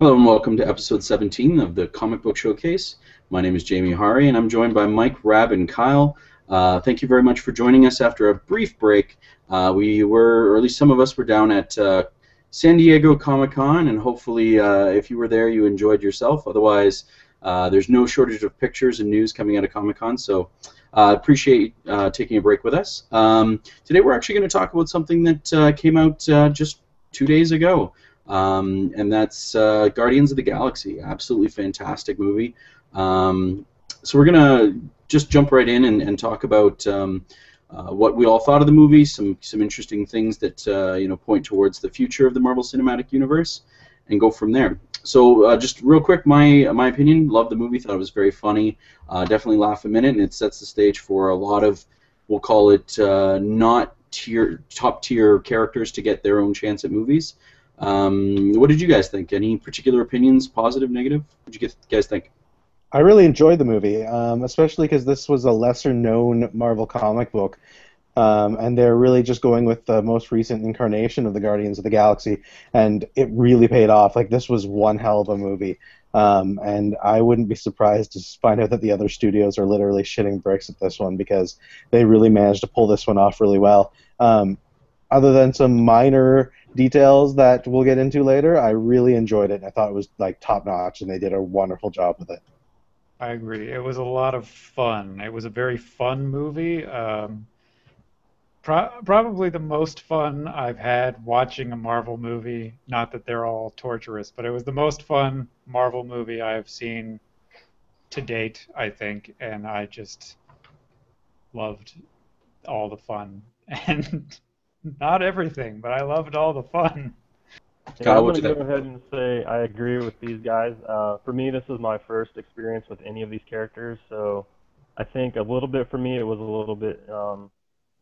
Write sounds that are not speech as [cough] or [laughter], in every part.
Hello and welcome to episode 17 of the Comic Book Showcase. My name is Jamie Hari and I'm joined by Mike, Rab, and Kyle. Uh, thank you very much for joining us after a brief break. Uh, we were, or at least some of us were down at uh, San Diego Comic Con, and hopefully, uh, if you were there, you enjoyed yourself. Otherwise, uh, there's no shortage of pictures and news coming out of Comic Con, so uh, appreciate taking a break with us. Um, today, we're actually going to talk about something that came out just two days ago, um, and that's uh, Guardians of the Galaxy. Absolutely fantastic movie. Um, so we're to just jump right in and, and talk about. Um, uh, what we all thought of the movie, some some interesting things that uh, you know point towards the future of the Marvel Cinematic Universe, and go from there. So uh, just real quick, my my opinion, loved the movie, thought it was very funny, uh, definitely laugh a minute, and it sets the stage for a lot of, we'll call it uh, not tier top tier characters to get their own chance at movies. Um, what did you guys think? Any particular opinions, positive, negative? What did you guys think? I really enjoyed the movie, um, especially because this was a lesser known Marvel comic book. Um, and they're really just going with the most recent incarnation of the Guardians of the Galaxy, and it really paid off. Like this was one hell of a movie, um, and I wouldn't be surprised to find out that the other studios are literally shitting bricks at this one because they really managed to pull this one off really well. Um, other than some minor details that we'll get into later, I really enjoyed it. I thought it was like top notch, and they did a wonderful job with it. I agree. It was a lot of fun. It was a very fun movie. Um, pro- probably the most fun I've had watching a Marvel movie. Not that they're all torturous, but it was the most fun Marvel movie I've seen to date, I think, and I just loved all the fun [laughs] and [laughs] not everything, but I loved all the fun. Yeah, Kyle, I'm going to go think? ahead and say I agree with these guys. Uh, for me, this is my first experience with any of these characters, so I think a little bit for me it was a little bit um,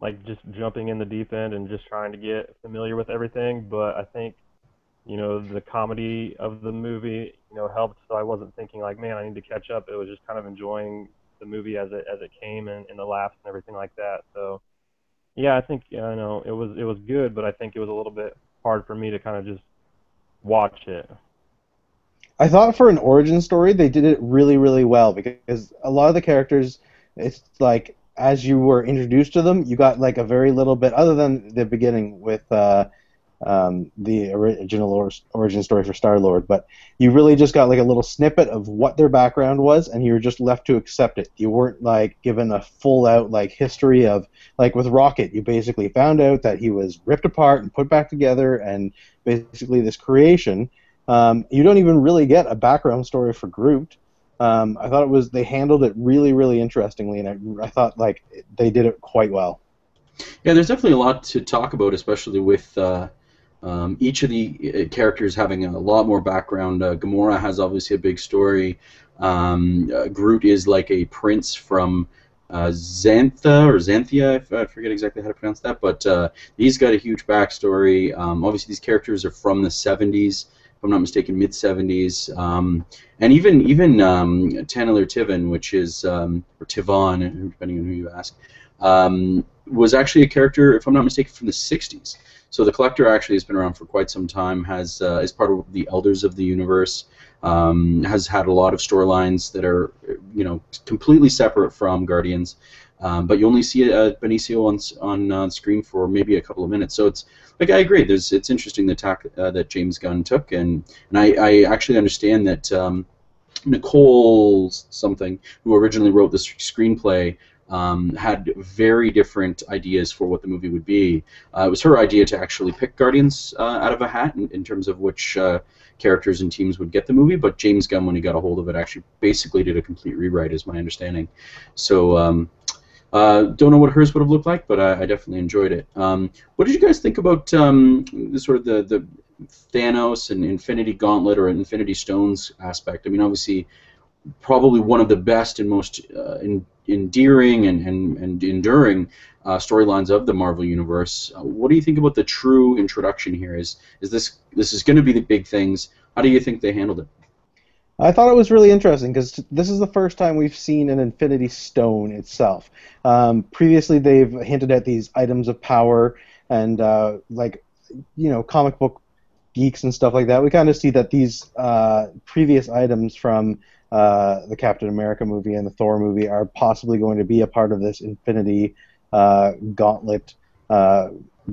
like just jumping in the deep end and just trying to get familiar with everything. But I think you know the comedy of the movie you know helped, so I wasn't thinking like, man, I need to catch up. It was just kind of enjoying the movie as it as it came and, and the laughs and everything like that. So yeah, I think you know it was it was good, but I think it was a little bit hard for me to kind of just watch it. I thought for an origin story they did it really really well because a lot of the characters it's like as you were introduced to them you got like a very little bit other than the beginning with uh, um, the original or- origin story for Star Lord but you really just got like a little snippet of what their background was and you were just left to accept it you weren't like given a full out like history of like with Rocket you basically found out that he was ripped apart and put back together and basically this creation um, you don't even really get a background story for Groot. Um, I thought it was they handled it really, really interestingly, and I, I thought like they did it quite well. Yeah, there's definitely a lot to talk about, especially with uh, um, each of the uh, characters having a lot more background. Uh, Gamora has obviously a big story. Um, uh, Groot is like a prince from uh, Xantha or Xanthia, I forget exactly how to pronounce that, but uh, he's got a huge backstory. Um, obviously, these characters are from the 70s, if I'm not mistaken, mid 70s, um, and even even um, Tanner Tivan, which is um, or Tivan, depending on who you ask, um, was actually a character, if I'm not mistaken, from the 60s. So the Collector actually has been around for quite some time. Has uh, is part of the Elders of the Universe. Um, has had a lot of storylines that are, you know, completely separate from Guardians. Um, but you only see uh, Benicio on on uh, screen for maybe a couple of minutes. So it's like I agree. There's it's interesting the tack uh, that James Gunn took, and and I, I actually understand that um, Nicole something who originally wrote the screenplay um, had very different ideas for what the movie would be. Uh, it was her idea to actually pick Guardians uh, out of a hat in, in terms of which uh, characters and teams would get the movie, but James Gunn, when he got a hold of it, actually basically did a complete rewrite, is my understanding. So. Um, uh, don't know what hers would have looked like, but I, I definitely enjoyed it. Um, what did you guys think about um, the sort of the, the Thanos and Infinity Gauntlet or Infinity Stones aspect? I mean, obviously, probably one of the best and most uh, en- endearing and, and, and enduring uh, storylines of the Marvel universe. Uh, what do you think about the true introduction here? Is is this this is going to be the big things? How do you think they handled it? I thought it was really interesting because this is the first time we've seen an Infinity Stone itself. Um, previously, they've hinted at these items of power and uh, like you know comic book geeks and stuff like that, we kind of see that these uh, previous items from uh, the Captain America movie and the Thor movie are possibly going to be a part of this Infinity uh, Gauntlet uh,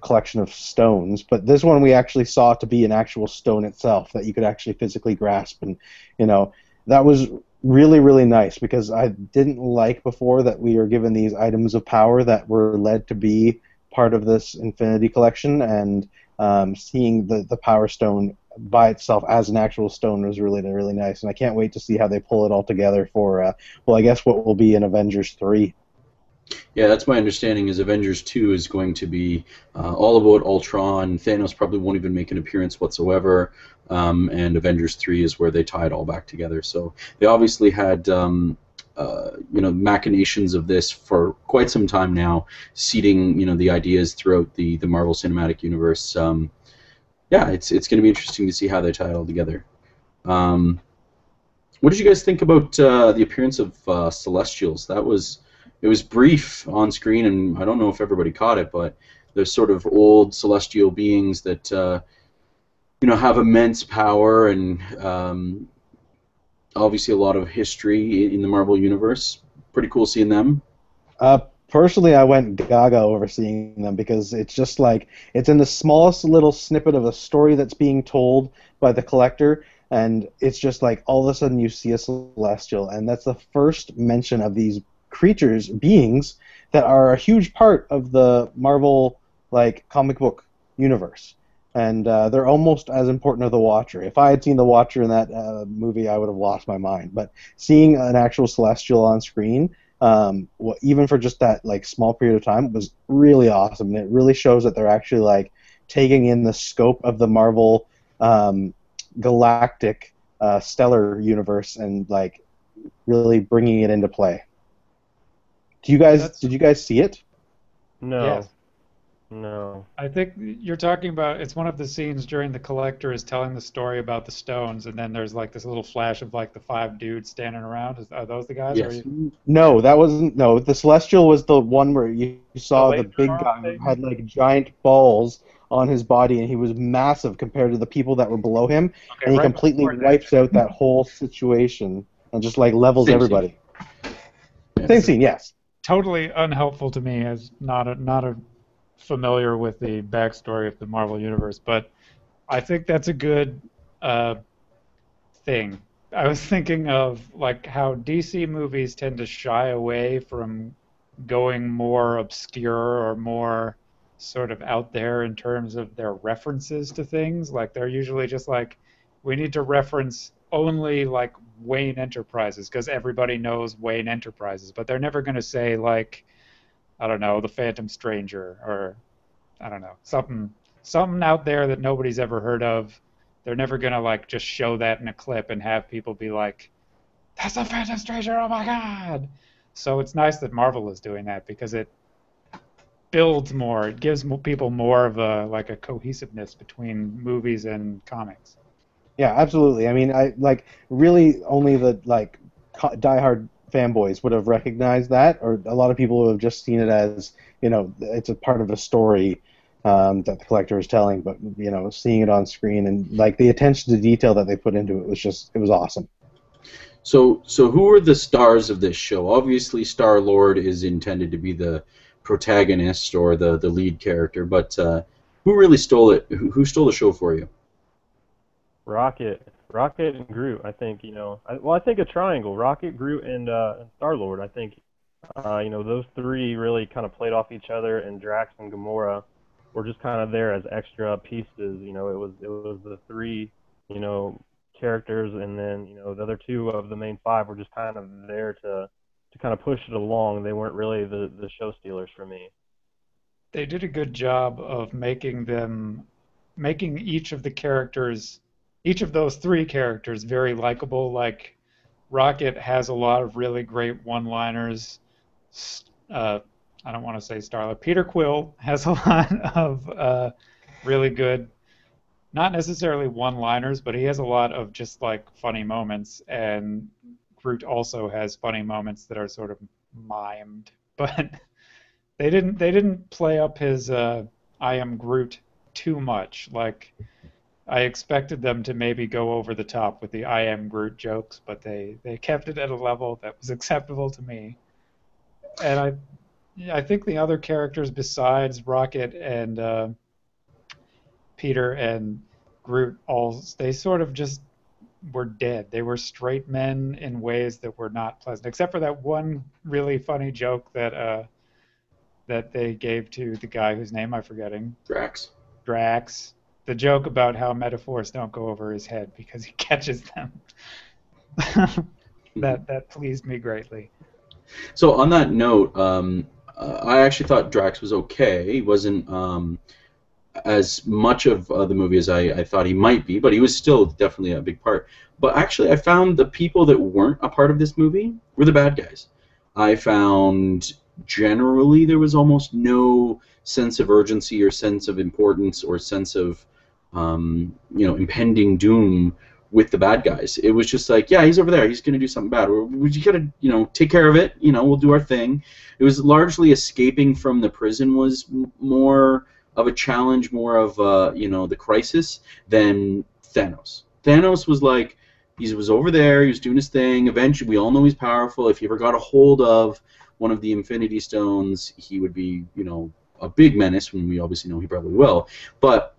collection of stones. But this one we actually saw to be an actual stone itself that you could actually physically grasp, and you know that was really really nice because I didn't like before that we were given these items of power that were led to be part of this Infinity Collection, and um, seeing the the Power Stone by itself as an actual stone was really really nice, and I can't wait to see how they pull it all together for uh, well, I guess what will be in Avengers three. Yeah, that's my understanding. Is Avengers two is going to be uh, all about Ultron. Thanos probably won't even make an appearance whatsoever. Um, and Avengers three is where they tie it all back together. So they obviously had um, uh, you know machinations of this for quite some time now, seeding you know the ideas throughout the the Marvel Cinematic Universe. Um, yeah, it's it's going to be interesting to see how they tie it all together. Um, what did you guys think about uh, the appearance of uh, Celestials? That was it was brief on screen, and I don't know if everybody caught it, but there's sort of old celestial beings that uh, you know have immense power and um, obviously a lot of history in the Marvel universe. Pretty cool seeing them. Personally, I went gaga over seeing them because it's just like it's in the smallest little snippet of a story that's being told by the collector, and it's just like all of a sudden you see a celestial, and that's the first mention of these creatures, beings that are a huge part of the Marvel like comic book universe. And uh, they're almost as important as the Watcher. If I had seen the Watcher in that uh, movie, I would have lost my mind. But seeing an actual Celestial on screen, um, well, even for just that like small period of time, was really awesome. And it really shows that they're actually like taking in the scope of the Marvel um, galactic uh, stellar universe and like really bringing it into play. Do you guys That's- did you guys see it? No. Yes. No. I think you're talking about it's one of the scenes during the collector is telling the story about the stones, and then there's like this little flash of like the five dudes standing around. Is, are those the guys? Yes. are you- No, that wasn't. No, the Celestial was the one where you you saw The the, big guy thing? who had like giant balls on his body, and he was massive compared to the people that were below him, Okay, and he right completely before that. wipes out that whole situation and just like levels Same everybody. Yeah. Same scene, yes. Totally unhelpful to me as not a not a familiar with the backstory of the Marvel universe, but I think that's a good uh, thing. I was thinking of like how DC movies tend to shy away from going more obscure or more sort of out there in terms of their references to things. Like they're usually just like, we need to reference only like Wayne Enterprises because everybody knows Wayne Enterprises, but they're never going to say like, I don't know, the Phantom Stranger or I don't know something something out there that nobody's ever heard of. They're never gonna like just show that in a clip and have people be like, "That's the Phantom Stranger! Oh my god!" So it's nice that Marvel is doing that because it builds more. It gives people more of a like a cohesiveness between movies and comics. Yeah, absolutely. I mean, I like really only the like co- diehard fanboys would have recognized that, or a lot of people would have just seen it as you know it's a part of a story um, that the collector is telling. But you know, seeing it on screen and like the attention to detail that they put into it was just it was awesome. So, so who are the stars of this show? Obviously, Star Lord is intended to be the protagonist or the, the lead character, but uh, who really stole it? Who, who stole the show for you? Rocket, Rocket and Groot. I think you know. I, well, I think a triangle: Rocket, Groot, and uh, Star Lord. I think uh, you know those three really kind of played off each other, and Drax and Gamora were just kind of there as extra pieces. You know, it was it was the three you know characters, and then you know the other two of the main five were just kind of there to to kind of push it along. They weren't really the the show stealers for me. They did a good job of making them, making each of the characters, each of those three characters, very likable. Like Rocket has a lot of really great one-liners. Uh, I don't want to say Starlight. Peter Quill has a [laughs] lot of uh, really good, not necessarily one-liners, but he has a lot of just like funny moments. And Groot also has funny moments that are sort of mimed, [laughs] but they didn't they didn't play up his uh, I am Groot too much. Like I expected them to maybe go over the top with the I am Groot jokes, but they, they kept it at a level that was [laughs] acceptable to me. And I I think the other characters besides Rocket and uh, Peter and Groot all they sort of just were dead. They were straight men in ways that were not pleasant, except for that one really funny joke that uh, that they gave to the guy whose name I'm forgetting. Drax. Drax. The joke about how metaphors don't go over his head because he [laughs] catches them. [laughs] that that pleased me greatly. So on that note, um, uh, I actually thought Drax was okay. He wasn't um, as much of uh, the movie as I, I, thought he might be, but he was still definitely a big part. But actually, I found the people that weren't a part of this movie were the bad guys. I found generally there was almost no sense of urgency or sense of importance or sense of um, you know impending doom with the bad guys. It was just like, yeah, he's over there. He's going to do something bad. We just got to, you know, take care of it. You know, we'll do our thing. It was largely escaping from the prison was more of a challenge, more of uh, you know, the crisis than Thanos. Thanos was like, he was over there. He was doing his thing. Eventually, we all know he's powerful. If he ever got a hold of one of the Infinity Stones, he would be, you know, a big menace. When we obviously know he probably will. But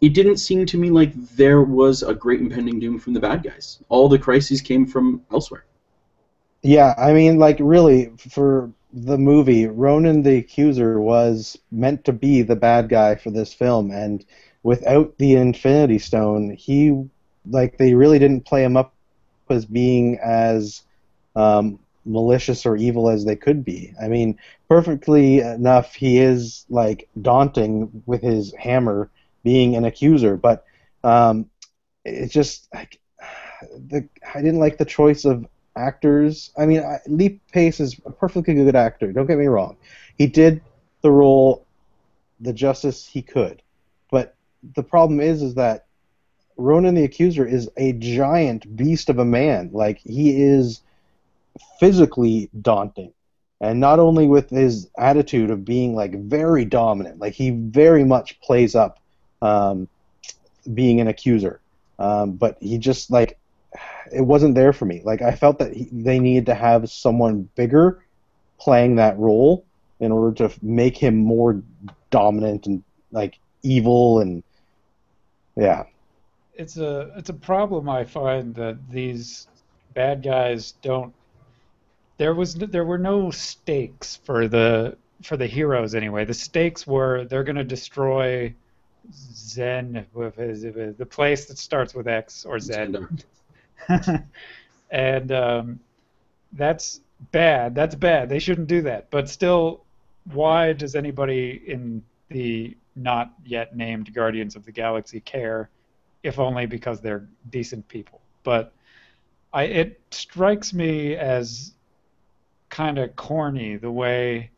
it didn't seem to me like there was a great impending doom from the bad guys. All the crises came from elsewhere. Yeah, I mean, like really, for the movie, Ronan the Accuser was meant to be the bad guy for this film, and without the Infinity Stone, he like they really didn't play him up as being as um, malicious or evil as they could be. I mean, perfectly enough, he is like daunting with his hammer being an accuser. But um, it's just like the I didn't like the choice of actors. I mean, I, Pace is a perfectly good actor. Don't get me wrong. He did the role the justice he could. But the problem is, is that Ronan the Accuser is a giant beast of a man. Like he is physically daunting, and not only with his attitude of being like very dominant. Like he very much plays up um, being an accuser. Um, but he just like it wasn't there for me. Like I felt that he, they needed to have someone bigger playing that role in order to make him more dominant and like evil and yeah. It's a it's a problem I find that these bad guys don't. There was there were no stakes for the for the heroes anyway. The stakes were they're going to destroy Zen with his, the place that starts with X or Zen. [laughs] and um, that's bad. That's bad. They shouldn't do that. But still, why does anybody in the not yet named Guardians of the Galaxy care? If only because they're decent people. But I, it strikes me as kind of corny the way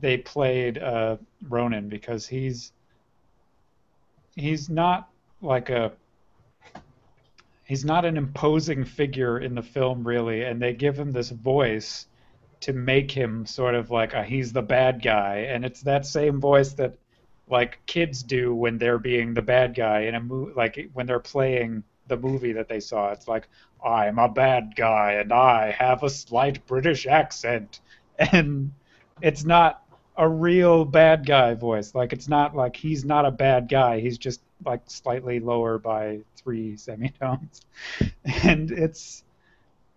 they played uh, Ronan because he's he's not like a he's not an imposing figure in the film really and they give him this voice to make him sort of like a, he's the bad guy and it's that same voice that like kids do when they're being the bad guy in a movie like when they're playing the movie that they saw. It's like i'm a bad guy and i have a slight british accent. [laughs] And it's not a real bad guy voice. Like it's not like he's not a bad guy. He's just like slightly lower by three semitones, [laughs] and it's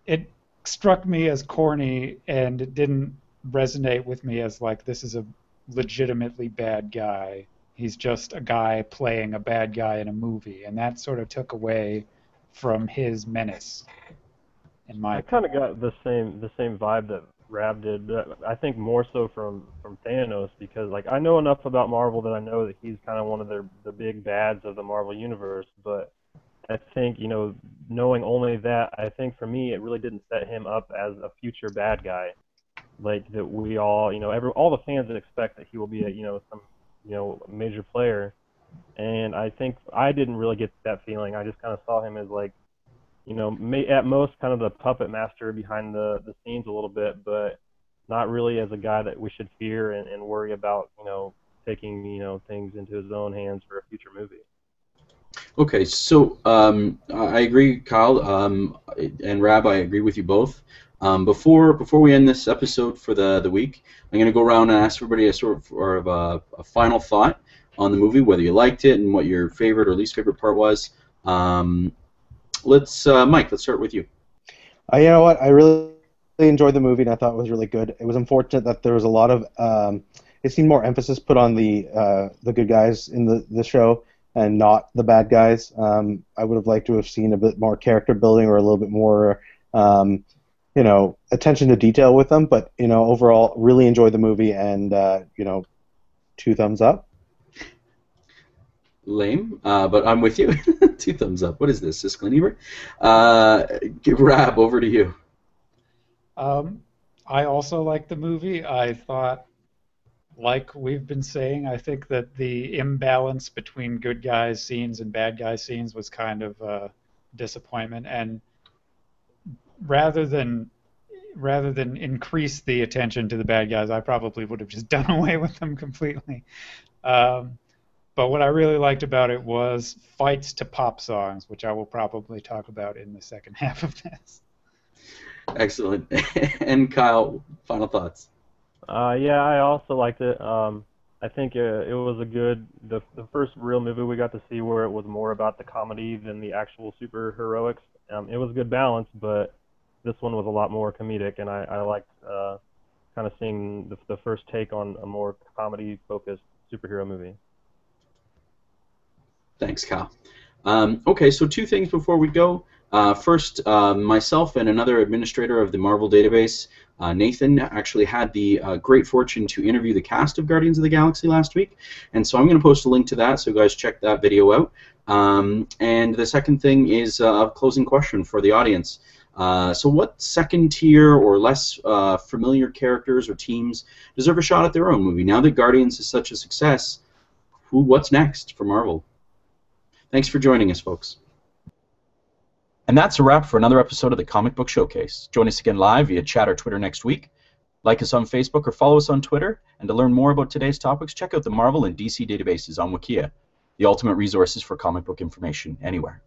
it struck me as corny and it didn't resonate with me as like this is a legitimately bad guy. He's just a guy playing a bad guy in a movie, and that sort of took away from his menace. In my, I kind of got the same the same vibe that Rab did, but I think more so from from Thanos because like I know enough about Marvel that I know that he's kind of one of their the big bads of the Marvel universe, but I think you know knowing only that, I think for me it really didn't set him up as a future bad guy, like that we all you know every all the fans expect that he will be a you know some you know major player, and I think I didn't really get that feeling. I just kind of saw him as like you know, may, at most kind of the puppet master behind the, the scenes a little bit, but not really as a guy that we should fear and, and worry about, you know, taking, you know, things into his own hands for a future movie. Okay, so um, I agree, Kyle, um, and Rab. I agree with you both. Um, before before we end this episode for the the week, I'm going to go around and ask everybody a sort of, of a, a, final thought on the movie, whether you liked it and what your favorite or least favorite part was. Um, let's, uh, Mike. Let's start with you. Uh, you know what? I really enjoyed the movie, and I thought it was really good. It was unfortunate that there was a lot of um, it seemed more emphasis put on the uh, the good guys in the the show and not the bad guys. Um, I would have liked to have seen a bit more character building or a little bit more, um, you know, attention to detail with them. But you know, overall, really enjoyed the movie, and uh, you know, two thumbs up. Lame, uh, but I'm with you. [laughs] two thumbs up. What is this, Siskel Ebert? Uh, Rab, over to you. Um, I also liked the movie. I thought like we've been saying, I think that the imbalance between good guys scenes and bad guy scenes was kind of a disappointment. And rather than rather than increase the attention to the bad guys, I probably would have just [laughs] done away with them completely. Um, but what I really liked about it was fights to pop songs, which I will probably talk about in the second [laughs] half of this. Excellent. [laughs] and Kyle, final thoughts. Uh, yeah, I also liked it. Um, I think uh, it was a good the the first real movie we got to see where it was more about the comedy than the actual super heroics. Um, it was a good balance, but this one was a lot more comedic, and I, I liked uh, kind of seeing the, the first take on a more comedy focused superhero movie. Thanks, Kyle. Um, okay, so two things before we go. Uh, first, uh, myself and another administrator of the Marvel database, uh, Nathan, actually had the uh, great fortune to interview the cast of Guardians of the Galaxy last week, and so I'm going to post a link to that, so you guys check that video out. Um, and the second thing is uh, a closing question for the audience. Uh, so, what second tier or less familiar characters or teams deserve a shot at their own movie? Now that Guardians is such a success, who? What's next for Marvel? Thanks for joining us, folks. And that's a wrap for another episode of the Comic Book Showcase. Join us again live via chat or Twitter next week. Like us on Facebook or follow us on Twitter. And to learn more about today's topics, check out the Marvel and DC databases on Wikia, the ultimate resources for comic book information anywhere.